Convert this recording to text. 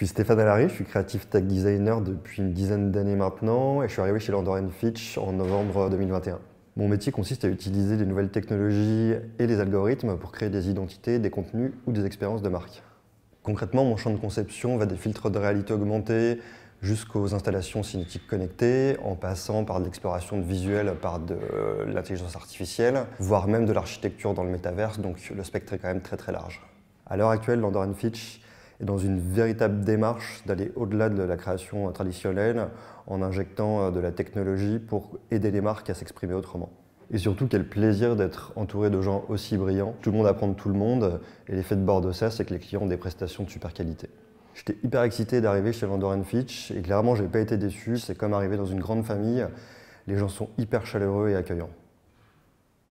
suis Stéphane Allary, je suis créatif tech designer depuis une dizaine d'années maintenant et je suis arrivé chez Landor Fitch en novembre 2021. Mon métier consiste à utiliser les nouvelles technologies et les algorithmes pour créer des identités, des contenus ou des expériences de marque. Concrètement, mon champ de conception va des filtres de réalité augmentée jusqu'aux installations cinétiques connectées, en passant par de l'exploration de visuels par de l'intelligence artificielle, voire même de l'architecture dans le métaverse, donc le spectre est quand même très très large. À l'heure actuelle, Landor Fitch est dans une véritable démarche d'aller au-delà de la création traditionnelle en injectant euh, de la technologie pour aider les marques à s'exprimer autrement. Et surtout, quel plaisir d'être entouré de gens aussi brillants. Tout le monde apprend de tout le monde, et l'effet de bord de ça, c'est que les clients ont des prestations de super qualité. J'étais hyper excité d'arriver chez Landor Fitch, et clairement, j'ai pas été déçu. C'est comme arriver dans une grande famille. Les gens sont hyper chaleureux et accueillants.